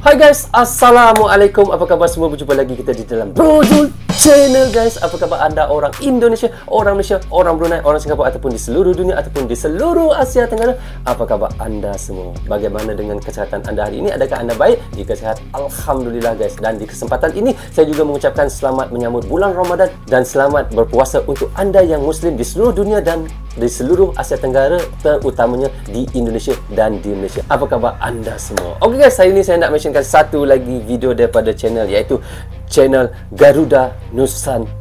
Hai guys, Assalamualaikum. Apa khabar semua? Berjumpa lagi kita di dalam Brojul Channel guys. Apa khabar anda orang Indonesia, orang Malaysia, orang Brunei, orang Singapura ataupun di seluruh dunia ataupun di seluruh Asia Tenggara? Apa khabar anda semua? Bagaimana dengan kesihatan anda hari ini? Adakah anda baik? Jika sihat, Alhamdulillah guys. Dan di kesempatan ini, saya juga mengucapkan selamat menyambut bulan Ramadan dan selamat berpuasa untuk anda yang Muslim di seluruh dunia dan di seluruh Asia Tenggara terutamanya di Indonesia dan di Malaysia. Apa khabar anda semua? Okey guys, hari ini saya nak mentionkan satu lagi video daripada channel iaitu channel Garuda Nusantara.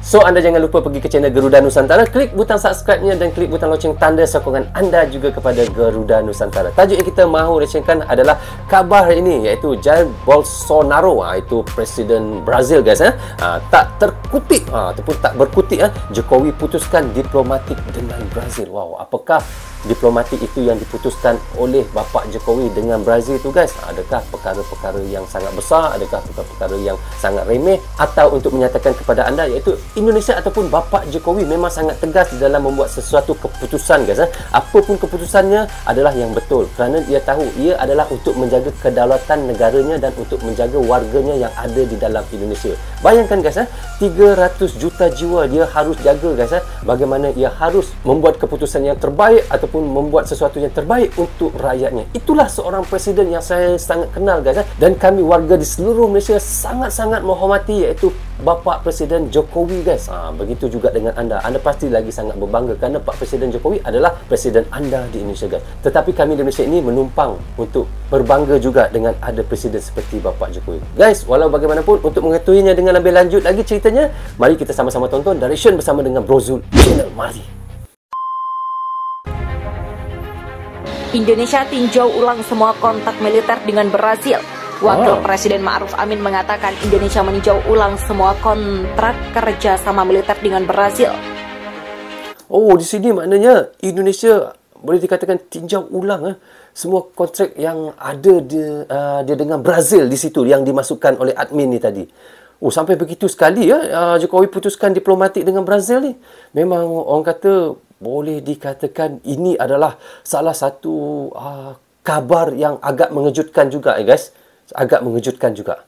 So anda jangan lupa pergi ke channel Garuda Nusantara, klik butang subscribe-nya dan klik butang loceng tanda sokongan anda juga kepada Garuda Nusantara. Tajuk yang kita mahu rencanakan adalah kabar hari ini iaitu Jair Bolsonaro, ha, itu Presiden Brazil guys eh. Ha, tak terkutip ha, ataupun tak berkutik eh. Jokowi putuskan diplomatik dengan Brazil. Wow, apakah diplomatik itu yang diputuskan oleh bapa Jokowi dengan Brazil itu guys adakah perkara-perkara yang sangat besar adakah perkara-perkara yang sangat remeh atau untuk menyatakan kepada anda iaitu Indonesia ataupun bapa Jokowi memang sangat tegas dalam membuat sesuatu keputusan guys eh? apapun keputusannya adalah yang betul kerana dia tahu ia adalah untuk menjaga kedaulatan negaranya dan untuk menjaga warganya yang ada di dalam Indonesia bayangkan guys eh? 300 juta jiwa dia harus jaga guys eh? bagaimana ia harus membuat keputusan yang terbaik atau ataupun membuat sesuatu yang terbaik untuk rakyatnya. Itulah seorang presiden yang saya sangat kenal guys. Eh. Dan kami warga di seluruh Malaysia sangat-sangat menghormati iaitu bapa Presiden Jokowi guys. Ha, begitu juga dengan anda. Anda pasti lagi sangat berbangga kerana Pak Presiden Jokowi adalah presiden anda di Indonesia guys. Tetapi kami di Malaysia ini menumpang untuk berbangga juga dengan ada presiden seperti bapa Jokowi. Guys, walau bagaimanapun untuk mengetahuinya dengan lebih lanjut lagi ceritanya, mari kita sama-sama tonton Direction bersama dengan Brozul Channel. Mari. Indonesia tinjau ulang semua kontak militer dengan Brazil. Wakil. Presiden Ma'ruf Amin mengatakan Indonesia meninjau ulang semua kontrak kerja sama militer dengan Brazil. Oh, di sini maknanya Indonesia boleh dikatakan tinjau ulang eh, semua kontrak yang ada di, uh, dia dengan Brazil di situ yang dimasukkan oleh admin ni tadi. Oh, sampai begitu sekali ya uh, Jokowi putuskan diplomatik dengan Brazil ni. Memang orang kata boleh dikatakan ini adalah salah satu uh, kabar yang agak mengejutkan juga eh guys agak mengejutkan juga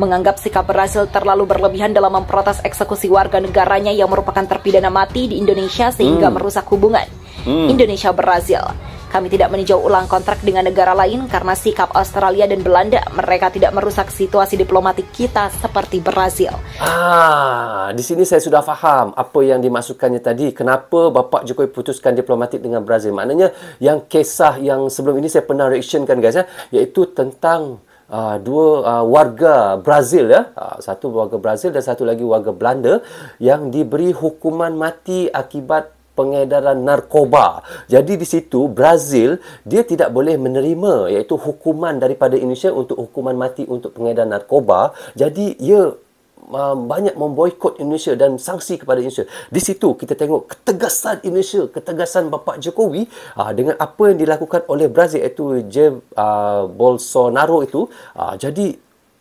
menganggap sikap Brazil terlalu berlebihan dalam memprotes eksekusi warga negaranya yang merupakan terpidana mati di Indonesia sehingga hmm. merusak hubungan hmm. Indonesia-Brazil. Kami tidak meninjau ulang kontrak dengan negara lain karena sikap Australia dan Belanda mereka tidak merusak situasi diplomatik kita seperti Brazil. Ah, di sini saya sudah faham apa yang dimasukkannya tadi. Kenapa Bapak Jokowi putuskan diplomatik dengan Brazil? Maknanya yang kisah yang sebelum ini saya pernah reaction kan guys ya, iaitu tentang Uh, dua uh, warga Brazil ya uh, satu warga Brazil dan satu lagi warga Belanda yang diberi hukuman mati akibat pengedaran narkoba. Jadi di situ Brazil dia tidak boleh menerima iaitu hukuman daripada Indonesia untuk hukuman mati untuk pengedaran narkoba. Jadi ia uh, banyak memboikot Indonesia dan sanksi kepada Indonesia. Di situ kita tengok ketegasan Indonesia, ketegasan bapa Jokowi uh, dengan apa yang dilakukan oleh Brazil iaitu Jair uh, Bolsonaro itu. Uh, jadi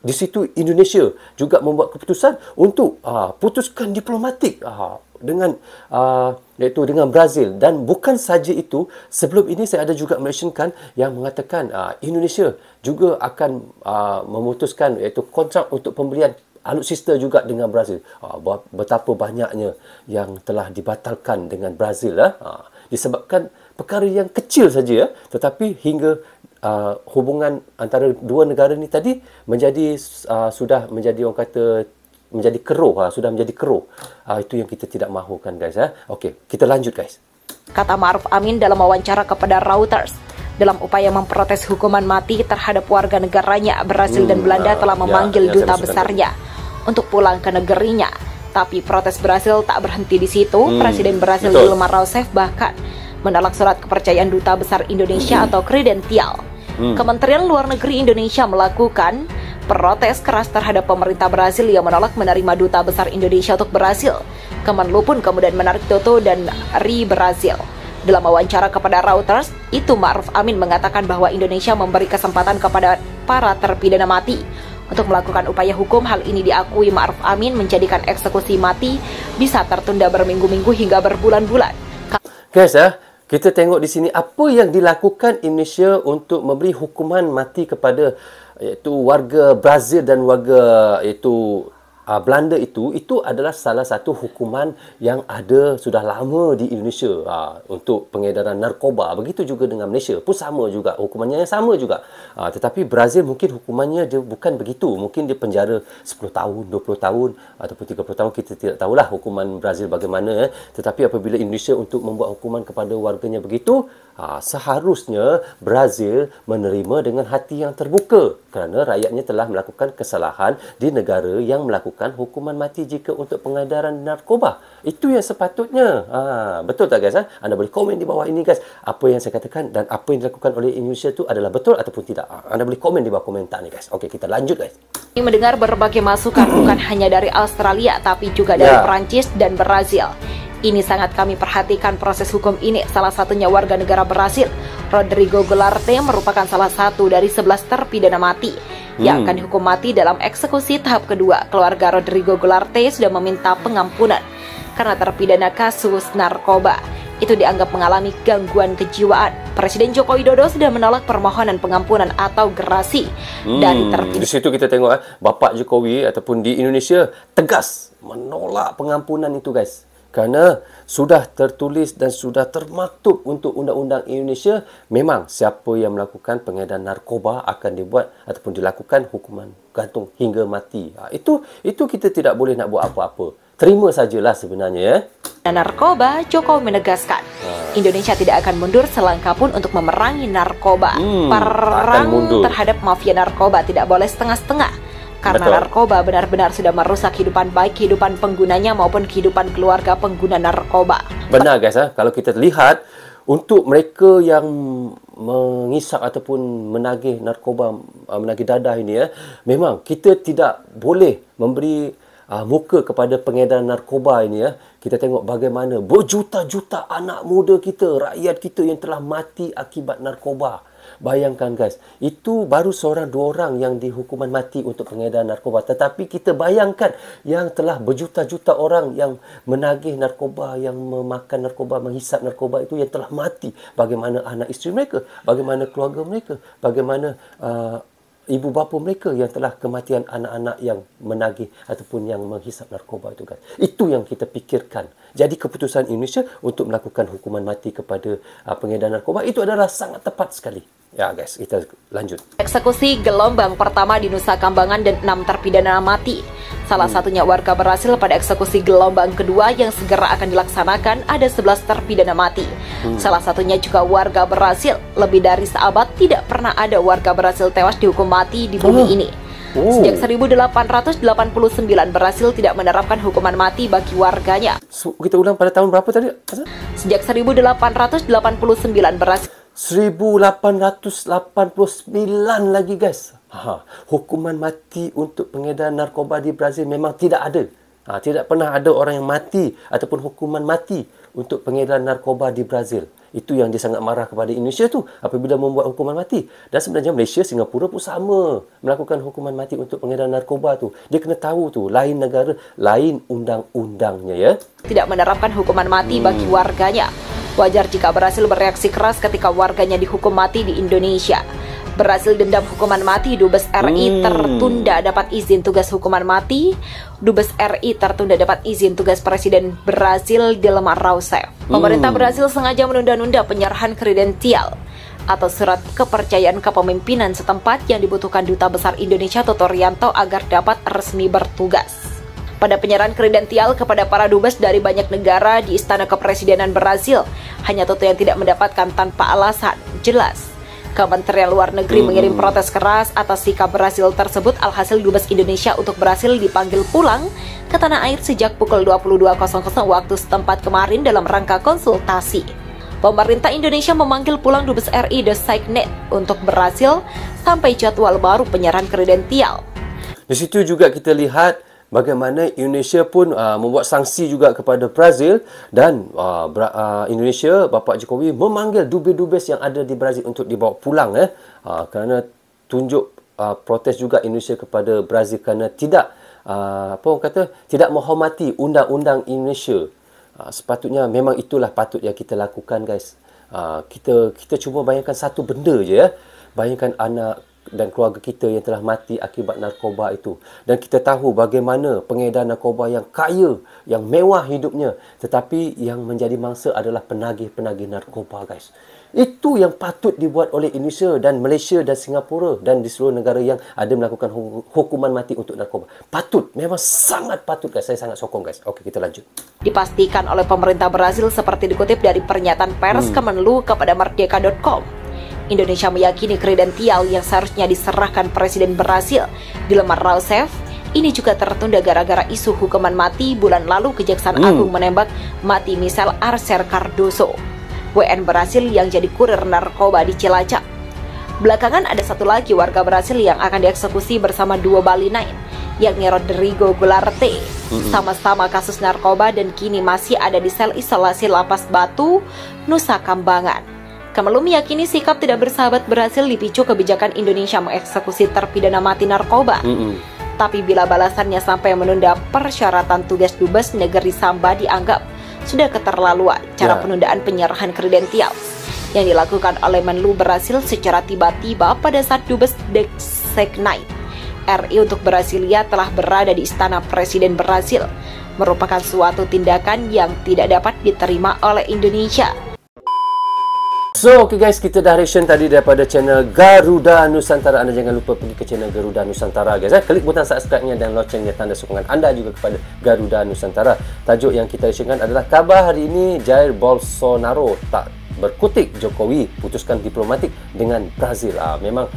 di situ Indonesia juga membuat keputusan untuk uh, putuskan diplomatik uh, dengan uh, iaitu dengan Brazil. Dan bukan saja itu sebelum ini saya ada juga mentionkan yang mengatakan uh, Indonesia juga akan uh, memutuskan iaitu kontrak untuk pembelian alutsista juga dengan Brazil. Betapa banyaknya yang telah dibatalkan dengan Brazil uh, disebabkan perkara yang kecil saja tetapi hingga uh, hubungan antara dua negara ni tadi menjadi uh, sudah menjadi orang kata menjadi keruh ha, sudah menjadi keruh. Ha, itu yang kita tidak mahukan guys ha. okey kita lanjut guys. Kata Ma'ruf Amin dalam wawancara kepada Reuters dalam upaya memprotes hukuman mati terhadap warga negaranya Brasil hmm, dan Belanda telah ya, memanggil ya, duta besarnya untuk pulang ke negerinya. Tapi protes Brasil tak berhenti di situ. Hmm, Presiden Brasil Dilma Rousseff bahkan menolak surat kepercayaan duta besar Indonesia hmm. atau kredensial hmm. Kementerian Luar Negeri Indonesia melakukan protes keras terhadap pemerintah Brasil yang menolak menerima duta besar Indonesia untuk Brasil. Kemenlu pun kemudian menarik Toto dan Ri Brasil. Dalam wawancara kepada Reuters, itu Ma'ruf Amin mengatakan bahwa Indonesia memberi kesempatan kepada para terpidana mati untuk melakukan upaya hukum. Hal ini diakui Ma'ruf Amin menjadikan eksekusi mati bisa tertunda berminggu-minggu hingga berbulan-bulan. Guys, ya, kita tengok di sini apa yang dilakukan Indonesia untuk memberi hukuman mati kepada iaitu warga Brazil dan warga iaitu uh, Belanda itu itu adalah salah satu hukuman yang ada sudah lama di Indonesia. Uh, untuk pengedaran narkoba. Begitu juga dengan Malaysia. Pun sama juga. Hukumannya yang sama juga. Uh, tetapi Brazil mungkin hukumannya dia bukan begitu. Mungkin dia penjara 10 tahun 20 tahun ataupun 30 tahun. Kita tidak tahulah hukuman Brazil bagaimana eh. tetapi apabila Indonesia untuk membuat hukuman kepada warganya begitu Ha, seharusnya Brazil menerima dengan hati yang terbuka kerana rakyatnya telah melakukan kesalahan di negara yang melakukan hukuman mati jika untuk pengedaran narkoba. Itu yang sepatutnya. Ha, betul tak guys? Ha? Anda boleh komen di bawah ini guys. Apa yang saya katakan dan apa yang dilakukan oleh Indonesia itu adalah betul ataupun tidak. Ha, anda boleh komen di bawah komentar ni guys. Okey, kita lanjut guys. Ini mendengar berbagai masukan bukan hanya dari Australia tapi juga dari ya. Perancis dan Brazil. Ini sangat kami perhatikan proses hukum ini. Salah satunya warga negara Brasil, Rodrigo Golarte merupakan salah satu dari 11 terpidana mati hmm. yang akan dihukum mati dalam eksekusi tahap kedua. Keluarga Rodrigo Golarte sudah meminta pengampunan karena terpidana kasus narkoba. Itu dianggap mengalami gangguan kejiwaan. Presiden Joko Widodo sudah menolak permohonan pengampunan atau gerasi hmm. dari terpidana. Di situ kita tengok eh, Bapak Jokowi ataupun di Indonesia tegas menolak pengampunan itu guys kerana sudah tertulis dan sudah termaktub untuk undang-undang Indonesia memang siapa yang melakukan pengedaran narkoba akan dibuat ataupun dilakukan hukuman gantung hingga mati. Ha, itu itu kita tidak boleh nak buat apa-apa. Terima sajalah sebenarnya ya. Narkoba, Jokowi menegaskan ha. Indonesia tidak akan mundur selangkah pun untuk memerangi narkoba. Hmm, Perang terhadap mafia narkoba tidak boleh setengah-setengah karena Betul. narkoba benar-benar sudah merusak kehidupan baik kehidupan penggunanya maupun kehidupan keluarga pengguna narkoba. Benar guys, ha? kalau kita lihat untuk mereka yang mengisap ataupun menagih narkoba, uh, menagih dadah ini ya, memang kita tidak boleh memberi uh, muka kepada pengedaran narkoba ini ya. Kita tengok bagaimana berjuta-juta anak muda kita, rakyat kita yang telah mati akibat narkoba. Bayangkan guys, itu baru seorang dua orang yang dihukuman mati untuk pengedaran narkoba. Tetapi kita bayangkan yang telah berjuta-juta orang yang menagih narkoba, yang memakan narkoba, menghisap narkoba itu yang telah mati. Bagaimana anak isteri mereka, bagaimana keluarga mereka, bagaimana uh, ibu bapa mereka yang telah kematian anak-anak yang menagih ataupun yang menghisap narkoba itu kan. Itu yang kita fikirkan. Jadi keputusan Indonesia untuk melakukan hukuman mati kepada uh, pengedaran narkoba itu adalah sangat tepat sekali. Ya guys, kita lanjut. Eksekusi gelombang pertama di Nusa Kambangan dan enam terpidana mati. Salah hmm. satunya warga berhasil pada eksekusi gelombang kedua yang segera akan dilaksanakan ada 11 terpidana mati. Hmm. Salah satunya juga warga berhasil. Lebih dari seabad tidak pernah ada warga berhasil tewas dihukum mati di bumi oh. ini. Oh. Sejak 1889 berhasil tidak menerapkan hukuman mati bagi warganya. So, kita ulang pada tahun berapa tadi? Sejak 1889 berhasil 1889 lagi guys. Ha, hukuman mati untuk pengedaran narkoba di Brazil memang tidak ada. Ha, tidak pernah ada orang yang mati ataupun hukuman mati untuk pengedaran narkoba di Brazil. Itu yang dia sangat marah kepada Indonesia tu apabila membuat hukuman mati. Dan sebenarnya Malaysia, Singapura pun sama melakukan hukuman mati untuk pengedaran narkoba tu. Dia kena tahu tu, lain negara, lain undang-undangnya ya. Tidak menerapkan hukuman mati hmm. bagi warganya. Wajar jika berhasil bereaksi keras ketika warganya dihukum mati di Indonesia. Berhasil dendam hukuman mati, Dubes RI hmm. tertunda dapat izin tugas hukuman mati. Dubes RI tertunda dapat izin tugas Presiden Brazil Dilma Rousseff. Pemerintah hmm. Brazil sengaja menunda-nunda penyerahan kredensial atau surat kepercayaan kepemimpinan setempat yang dibutuhkan Duta Besar Indonesia Toto Rianto agar dapat resmi bertugas pada penyerahan kredensial kepada para dubes dari banyak negara di Istana Kepresidenan Brazil. Hanya Toto yang tidak mendapatkan tanpa alasan. Jelas, Kementerian Luar Negeri mengirim protes keras atas sikap Brazil tersebut alhasil dubes Indonesia untuk Brazil dipanggil pulang ke tanah air sejak pukul 22.00 waktu setempat kemarin dalam rangka konsultasi. Pemerintah Indonesia memanggil pulang Dubes RI The Signet untuk Brazil sampai jadwal baru penyerahan kredensial. Di situ juga kita lihat bagaimana Indonesia pun uh, membuat sanksi juga kepada Brazil dan uh, uh, Indonesia Bapak Jokowi memanggil dubes-dubes yang ada di Brazil untuk dibawa pulang eh. Uh, kerana tunjuk uh, protes juga Indonesia kepada Brazil kerana tidak uh, apa orang kata tidak menghormati undang-undang Indonesia. Uh, sepatutnya memang itulah patut yang kita lakukan guys. Uh, kita kita cuma bayangkan satu benda je ya. Bayangkan anak dan keluarga kita yang telah mati akibat narkoba itu. Dan kita tahu bagaimana pengedar narkoba yang kaya, yang mewah hidupnya. Tetapi yang menjadi mangsa adalah penagih-penagih narkoba guys. Itu yang patut dibuat oleh Indonesia dan Malaysia dan Singapura dan di seluruh negara yang ada melakukan hukuman mati untuk narkoba. Patut, memang sangat patut guys. Saya sangat sokong guys. Okey, kita lanjut. Dipastikan oleh pemerintah Brazil seperti dikutip dari pernyataan pers hmm. Kemenlu kepada merdeka.com. Indonesia meyakini kredensial yang seharusnya diserahkan Presiden Brazil Dilma Rousseff ini juga tertunda gara-gara isu hukuman mati bulan lalu Kejaksaan hmm. Agung menembak mati misal Arcer Cardoso. WN Brasil yang jadi kurir narkoba di Cilacap. Belakangan ada satu lagi warga Brasil yang akan dieksekusi bersama dua Bali Nine, yakni Rodrigo Gularte. Sama-sama kasus narkoba dan kini masih ada di sel isolasi Lapas Batu, Nusa Kambangan. Kemenlu meyakini sikap tidak bersahabat berhasil dipicu kebijakan Indonesia mengeksekusi terpidana mati narkoba. Mm -hmm. Tapi bila balasannya sampai menunda persyaratan tugas dubes negeri Samba dianggap sudah keterlaluan cara yeah. penundaan penyerahan kredensial yang dilakukan oleh Menlu Brasil secara tiba-tiba pada saat Dubes Designate RI untuk Brasilia telah berada di istana Presiden Brasil merupakan suatu tindakan yang tidak dapat diterima oleh Indonesia. So, okay guys, kita dah reaction tadi daripada channel Garuda Nusantara. Anda jangan lupa pergi ke channel Garuda Nusantara, guys. Eh. Klik butang subscribe-nya dan loncengnya tanda sokongan anda juga kepada Garuda Nusantara. Tajuk yang kita reactionkan adalah kabar hari ini Jair Bolsonaro tak berkutik Jokowi putuskan diplomatik dengan Brazil. Ah, memang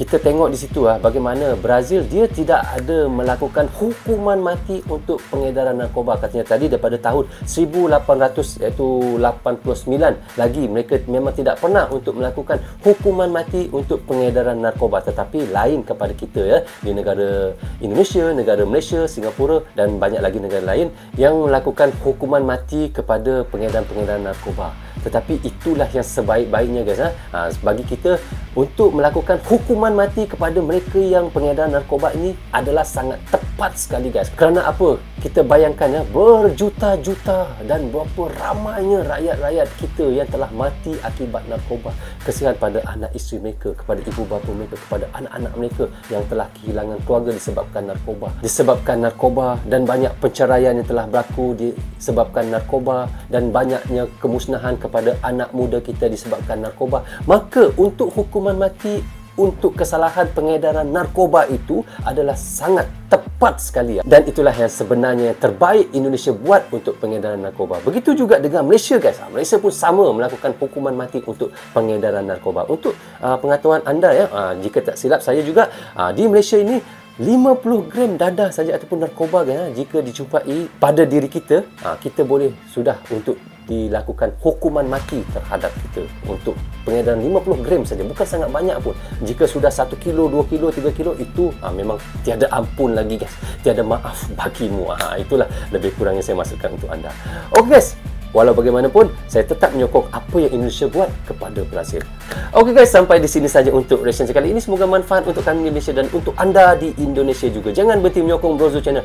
kita tengok di situ ah bagaimana Brazil dia tidak ada melakukan hukuman mati untuk pengedaran narkoba. Katanya tadi daripada tahun 1800 iaitu 89 lagi mereka memang tidak pernah untuk melakukan hukuman mati untuk pengedaran narkoba. Tetapi lain kepada kita ya di negara Indonesia, negara Malaysia, Singapura dan banyak lagi negara lain yang melakukan hukuman mati kepada pengedaran-pengedaran narkoba tetapi itulah yang sebaik-baiknya guys ha? ha bagi kita untuk melakukan hukuman mati kepada mereka yang pengedar narkoba ini adalah sangat tepat sekali guys. Kerana apa? Kita bayangkan ya berjuta-juta dan berapa ramainya rakyat-rakyat kita yang telah mati akibat narkoba. Kesian pada anak isteri mereka, kepada ibu bapa mereka, kepada anak-anak mereka yang telah kehilangan keluarga disebabkan narkoba. Disebabkan narkoba dan banyak penceraian yang telah berlaku disebabkan narkoba dan banyaknya kemusnahan kepada anak muda kita disebabkan narkoba. Maka untuk hukum hukuman mati untuk kesalahan pengedaran narkoba itu adalah sangat tepat sekali. Dan itulah yang sebenarnya yang terbaik Indonesia buat untuk pengedaran narkoba. Begitu juga dengan Malaysia guys. Malaysia pun sama melakukan hukuman mati untuk pengedaran narkoba. Untuk uh, pengetahuan anda ya uh, jika tak silap saya juga uh, di Malaysia ini 50 gram dadah saja ataupun narkoba kan, jika dijumpai pada diri kita, kita boleh sudah untuk dilakukan hukuman mati terhadap kita untuk pengedaran 50 gram saja bukan sangat banyak pun jika sudah 1 kilo 2 kilo 3 kilo itu ha, memang tiada ampun lagi guys tiada maaf bagimu ha, itulah lebih kurang yang saya masukkan untuk anda ok guys Walau bagaimanapun, saya tetap menyokong apa yang Indonesia buat kepada Brazil. Okey guys, sampai di sini saja untuk reaction sekali ini. Semoga manfaat untuk kami di Malaysia dan untuk anda di Indonesia juga. Jangan berhenti menyokong Brozo Channel.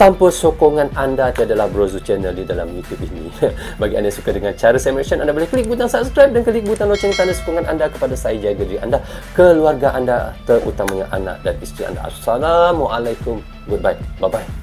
Tanpa sokongan anda tiadalah Brozo Channel di dalam YouTube ini. Bagi anda yang suka dengan cara saya reaction, anda boleh klik butang subscribe dan klik butang loceng tanda sokongan anda kepada saya jaga diri anda, keluarga anda, terutamanya anak dan isteri anda. Assalamualaikum. Goodbye. Bye-bye.